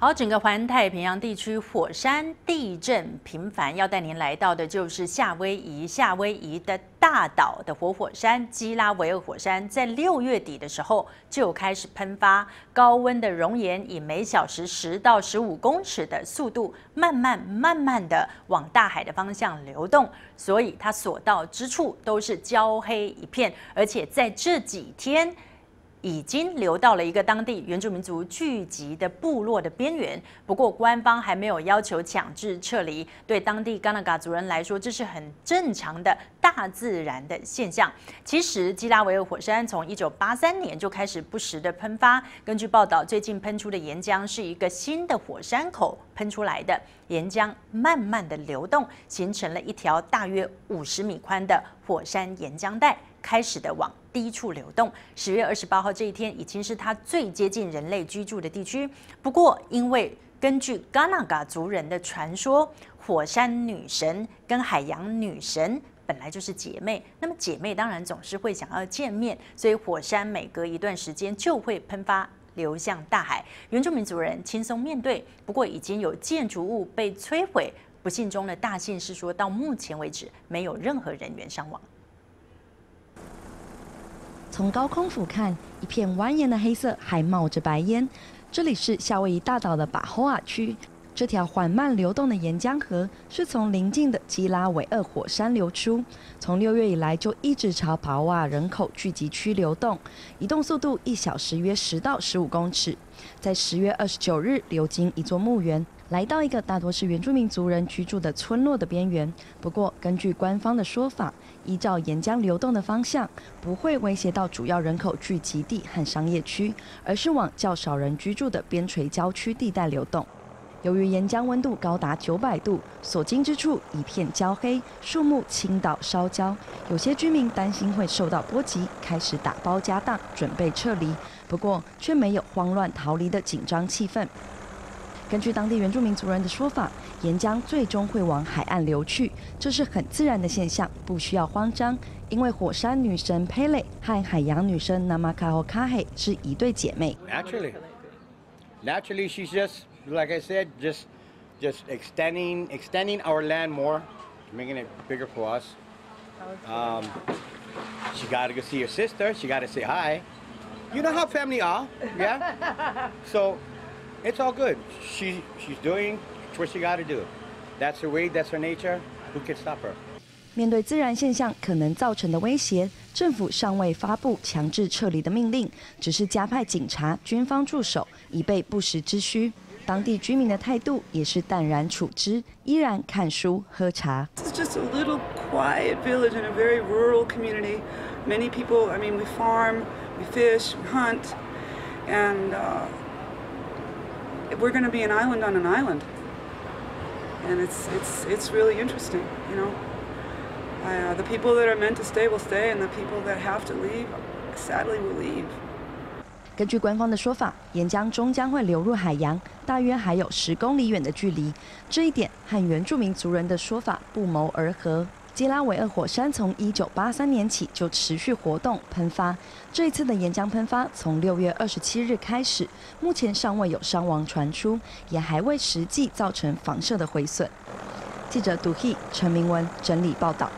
好，整个环太平洋地区火山地震频繁，要带您来到的就是夏威夷。夏威夷的大岛的活火山基拉维尔火山，在六月底的时候就开始喷发，高温的熔岩以每小时十到十五公尺的速度，慢慢慢慢的往大海的方向流动，所以它所到之处都是焦黑一片，而且在这几天。已经流到了一个当地原住民族聚集的部落的边缘，不过官方还没有要求强制撤离。对当地冈纳嘎族人来说，这是很正常的大自然的现象。其实基拉维尔火山从一九八三年就开始不时的喷发。根据报道，最近喷出的岩浆是一个新的火山口喷出来的，岩浆慢慢的流动，形成了一条大约五十米宽的火山岩浆带。开始的往低处流动。十月二十八号这一天，已经是它最接近人类居住的地区。不过，因为根据嘎纳嘎族人的传说，火山女神跟海洋女神本来就是姐妹，那么姐妹当然总是会想要见面，所以火山每隔一段时间就会喷发流向大海。原住民族人轻松面对。不过，已经有建筑物被摧毁。不幸中的大幸是，说到目前为止，没有任何人员伤亡。从高空俯瞰，一片蜿蜒的黑色还冒着白烟。这里是夏威夷大岛的巴霍瓦区。这条缓慢流动的岩浆河是从邻近的基拉韦厄火山流出，从六月以来就一直朝巴瓦人口聚集区流动，移动速度一小时约十到十五公尺。在十月二十九日，流经一座墓园，来到一个大多是原住民族人居住的村落的边缘。不过，根据官方的说法，依照岩浆流动的方向，不会威胁到主要人口聚集地和商业区，而是往较少人居住的边陲郊区地带流动。由于岩浆温度高达九百度，所经之处一片焦黑，树木倾倒烧焦，有些居民担心会受到波及，开始打包家当，准备撤离。不过，却没有慌乱逃离的紧张气氛。根据当地原住民族人的说法，岩浆最终会往海岸流去，这是很自然的现象，不需要慌张。因为火山女神佩雷和海洋女神 Namakahokahe 是一对姐妹。Naturally, naturally, she's just. like I said, just just extending extending our land more, making it bigger for us. Um, she got to go see her sister. She got to say hi. You know how family are, yeah. so it's all good. She she's doing what she got to do. That's her way. That's her nature. Who can stop her? 面对自然现象可能造成的威胁，政府尚未发布强制撤离的命令，只是加派警察、军方驻守，以备不时之需。当地居民的态度也是淡然处之，依然看书喝茶。It's just a little quiet village in a very rural community. Many people, I mean, we farm, we fish, we hunt, and uh, we're going to be an island on an island. And it's it's it's really interesting, you know. Uh, the people that are meant to stay will stay, and the people that have to leave, sadly, will leave. 根据官方的说法，岩浆终将会流入海洋，大约还有十公里远的距离。这一点和原住民族人的说法不谋而合。 基拉韦厄火山从一九八三年起就持续活动喷发，这一次的岩浆喷发从六月二十七日开始，目前尚未有伤亡传出，也还未实际造成房舍的毁损。记者杜希陈明文整理报道。